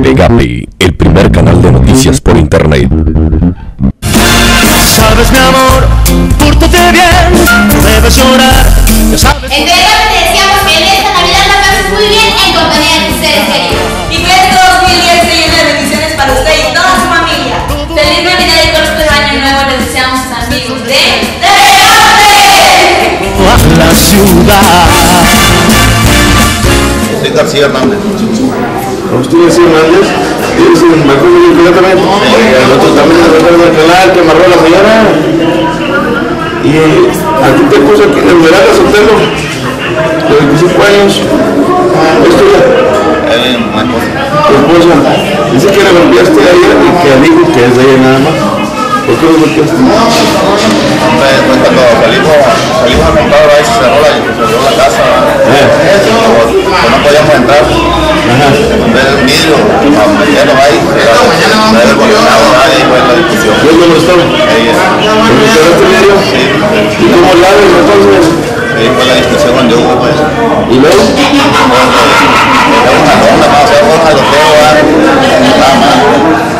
Rappi, el primer canal de noticias por internet. Sabes mi amor, pórtate bien, no debes llorar, ya sabes. Entre ellas te deseamos que en esta Navidad la pases muy bien en compañía de tus seres queridos. Y que este 2010 se llene de bendiciones para usted y toda su familia. Feliz Navidad y próspero año nuevo les deseamos sus amigos de a la ciudad. Soy García Hernández. Agustín García Hernández, es el también. Otro también del canal que amarró la señora. Y a ti te puso aquí en el verano Sotelo, de 25 años. Es tuya, tu esposa. Dice que la golpeaste y que dijo que es de ella nada más. ¿Por qué lo golpeaste? Hombre, cuando salimos, salimos a comprar, ahí se cerró la, se cerró la casa. Eh. Pues no podíamos entrar. Ajá. Hombre, el vidrio, a meternos ahí. No era evolucionado, ahí fue la discusión. ¿Y cómo entonces? ahí fue la discusión donde hubo, pues. ¿Y luego? Era un jalón, nada más, más.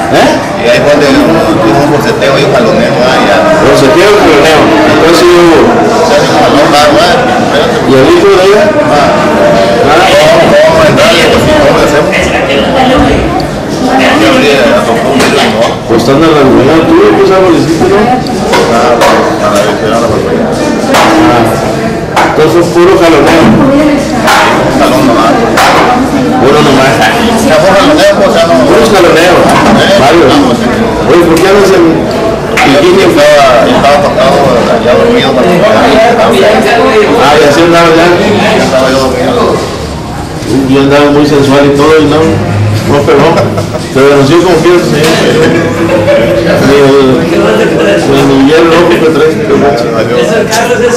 ¿Eh? Y ahí fue donde hubo un boceteo y un jaloneo, y ya. Quiere el coroneo. Entonces hubo. O sea, un jalón. ¿Y el hijo de ella? Nada, ¿cómo vamos a entrar? Y pues, ¿cómo le hacemos? Yo abrí, tocó un vidrio y no. Pues están en la reunión, tú pues algo le hiciste, ¿no? Nada, para la visión a la. Entonces puro jaloneo. Jalón nomás. Puro nomás. Ya fue jaloneo, pues ya no. Puros jaloneos. Varios. Oye, ¿por qué andas en bikini? Estaba, estaba tocado, ya dormido para Ah, y así andaba ya. Estaba yo dormido. Yo andaba muy sensual y todo y no. No, perdón. Se denunció confianza, señor. Ni Miguel López Petrés. Carlos es